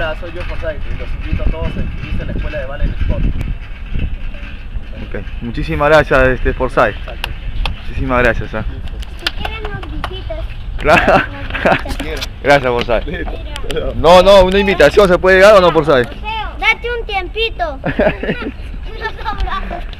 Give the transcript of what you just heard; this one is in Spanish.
Hola, soy yo Forsyth y los invito a todos a inscribirse en la escuela de Valen Sport. Ok, muchísimas gracias este, Forsyth. Muchísimas gracias. ¿eh? Si quieren nos visitas. Claro. Gracias Forsyth. No, no, una invitación, ¿se puede llegar o no Forsyth? Date un tiempito.